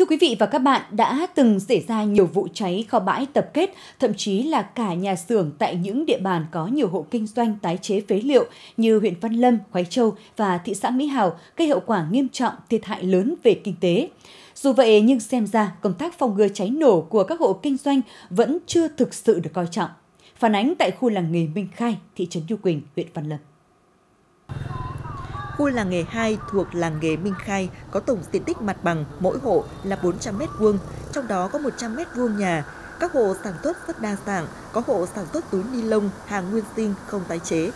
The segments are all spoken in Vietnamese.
Thưa quý vị và các bạn, đã từng xảy ra nhiều vụ cháy kho bãi tập kết, thậm chí là cả nhà xưởng tại những địa bàn có nhiều hộ kinh doanh tái chế phế liệu như huyện Văn Lâm, Khoái Châu và thị xã Mỹ Hào, gây hậu quả nghiêm trọng, thiệt hại lớn về kinh tế. Dù vậy nhưng xem ra công tác phòng ngừa cháy nổ của các hộ kinh doanh vẫn chưa thực sự được coi trọng. Phản ánh tại khu làng nghề Minh Khai, thị trấn Du Quỳnh, huyện Văn Lâm. Khu làng nghề 2 thuộc làng nghề Minh Khai có tổng diện tích mặt bằng mỗi hộ là 400 m2, trong đó có 100 m2 nhà. Các hộ sản xuất rất đa dạng, có hộ sản xuất túi ni lông, hàng nguyên sinh không tái chế.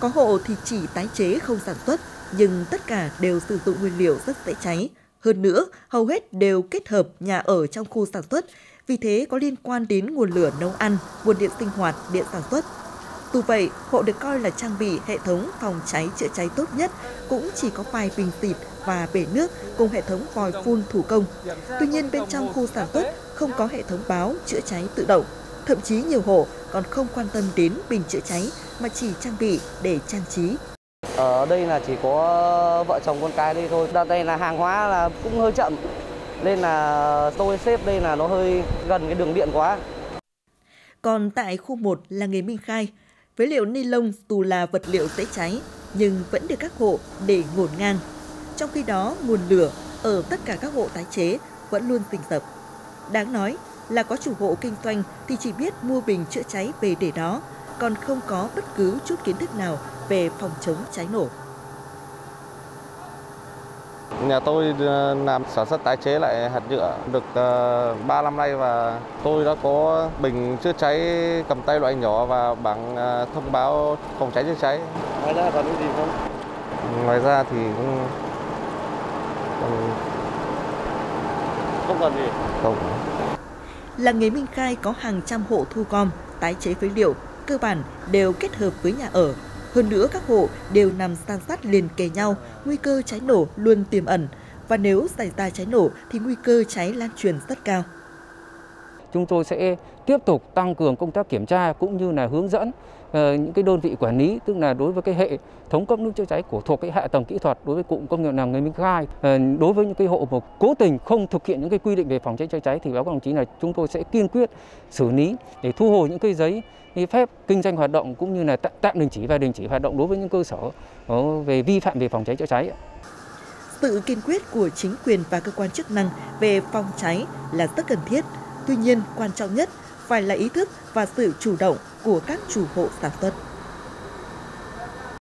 Có hộ thì chỉ tái chế không sản xuất, nhưng tất cả đều sử dụng nguyên liệu rất dễ cháy. Hơn nữa, hầu hết đều kết hợp nhà ở trong khu sản xuất, vì thế có liên quan đến nguồn lửa nấu ăn, nguồn điện sinh hoạt, điện sản xuất. Dù vậy, hộ được coi là trang bị hệ thống phòng cháy chữa cháy tốt nhất cũng chỉ có vài bình xịt và bể nước cùng hệ thống vòi phun thủ công. Tuy nhiên bên trong khu sản xuất không có hệ thống báo chữa cháy tự động. Thậm chí nhiều hộ còn không quan tâm đến bình chữa cháy mà chỉ trang bị để trang trí. Ở đây là chỉ có vợ chồng con cái đây thôi. Đợt này là hàng hóa là cũng hơi chậm nên là tôi xếp đây là nó hơi gần cái đường điện quá. Còn tại khu 1 là nghề Minh Khai, Phế liệu ni lông dù là vật liệu dễ cháy nhưng vẫn được các hộ để ngổn ngang. Trong khi đó, nguồn lửa ở tất cả các hộ tái chế vẫn luôn rình rập. Đáng nói là có chủ hộ kinh doanh thì chỉ biết mua bình chữa cháy về để đó, còn không có bất cứ chút kiến thức nào về phòng chống cháy nổ. Nhà tôi ờ, làm sản xuất tái chế lại hạt nhựa được 3 ờ, năm nay và tôi đã có bình chữa cháy cầm tay loại nhỏ và bảng ờ, thông báo phòng cháy chữa cháy. Ngoài ra còn gì không? Ngoài ra thì cũng không còn gì. Không. Làng nghề Minh Khai có hàng trăm hộ thu gom, tái chế phế liệu, cơ bản đều kết hợp với nhà ở hơn nữa các hộ đều nằm san sát liền kề nhau, nguy cơ cháy nổ luôn tiềm ẩn và nếu xảy ra cháy nổ thì nguy cơ cháy lan truyền rất cao. Chúng tôi sẽ tiếp tục tăng cường công tác kiểm tra cũng như là hướng dẫn ờ, những cái đơn vị quản lý, tức là đối với cái hệ thống cấp nước chữa cháy của thuộc cái hạ tầng kỹ thuật đối với cụm công nghiệp làng nghề Minh Khai ờ, đối với những cái hộ mà cố tình không thực hiện những cái quy định về phòng cháy chữa cháy thì báo các đồng chí là chúng tôi sẽ kiên quyết xử lý để thu hồi những cái giấy phép kinh doanh hoạt động cũng như là tạm đình chỉ và đình chỉ hoạt động đối với những cơ sở ờ, về vi phạm về phòng cháy chữa cháy. Sự kiên quyết của chính quyền và cơ quan chức năng về phòng cháy là rất cần thiết. Tuy nhiên, quan trọng nhất phải là ý thức và sự chủ động của các chủ hộ sản xuất.